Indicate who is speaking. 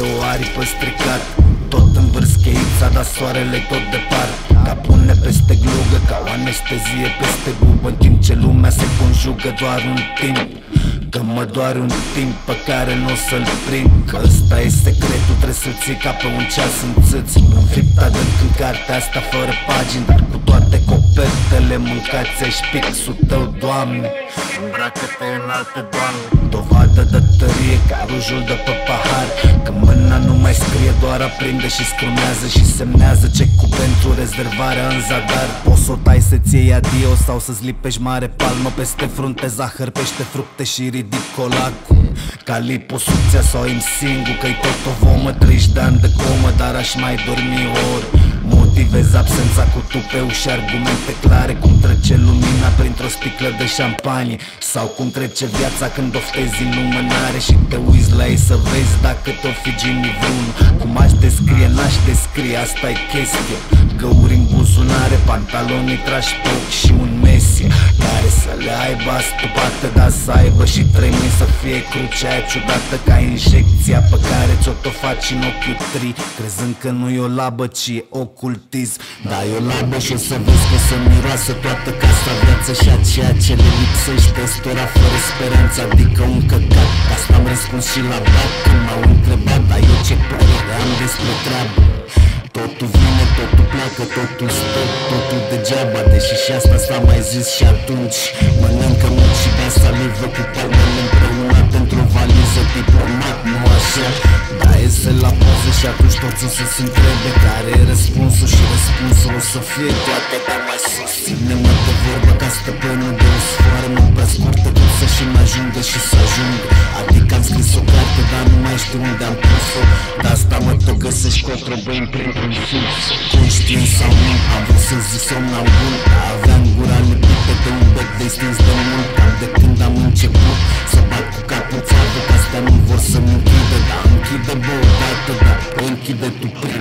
Speaker 1: pari pe stricat Tot în cheița, dar soarele tot departe Ca pune peste glugă, ca o anestezie peste gubă În timp ce lumea se conjugă doar un timp. Că mă doare un timp pe care nu o să-l prind. Că ăsta e secretul, trebuie să ții ca pe un ceas în țâți Înfripta de în cartea asta fără pagini Dar cu toate copertele mâncați ai pixul tău, Doamne. Îmbracă-te în alte doamne. Dovadă de tărie ca rujul de pe scrie, doar aprinde și scrumează Și semnează ce cu pentru rezervarea în zadar. Poți să o tai să-ți iei adio sau să-ți lipești mare palmă Peste frunte, zahăr, pește, fructe și ridic colacul Ca liposucția sau im singur Că-i tot o vomă, 30 de ani de comă Dar aș mai dormi ori Motivez absența cu tupeu și argumente clare Cum trece lumina printr-o sticlă de șampanie Sau cum trece viața când oftezi în lumânare Și te uiți la ei să vezi dacă te-o fi vreun Cum aș descrie, n-aș descrie, asta e chestia Găuri în buzunare, pantaloni trași pe și un mesie Care să le aibă astupată, dar să aibă și trei mâini să fie crucea aia ciudată Ca injecția pe care ți-o tot faci în ochiul tri Crezând că nu e o labă, ci e ocultism. Dar e o labă și o să vezi că o să miroasă toată casa viață Și a ceea ce le lipsește Stora fără speranță, adică un căcat. Asta am răspuns și la bat când m-au întrebat Dar eu ce părere am despre treabă? Totul vine, totul pleacă, totul stă, totul degeaba Deși și asta s-a mai zis și atunci. Mănâncă mult și bea salivă cu palmele împreună Pentru o valiză diplomat, nu așa? Da, iese la poză și atunci toți o să se întrebe Care e răspunsul și răspunsul o să fie toate, dar mai sus. Ține-mă de vorbă ca stăpânul de o sfoară Nu prea scurtă cât să-și mai ajungă și să ajungă Adică am scris o carte, dar nu mai știu unde am pus-o. De asta mă tot găsești cotrobăi printr-un fix Conștient. Sau nu, am vrut să zic somn au bun. Dar aveam gura lipită de un bec de stins de mult. Cam de când am început să bat cu capul țară Că astea nu vor să-mi închidă, dar închide bă odată, dar închide tu prima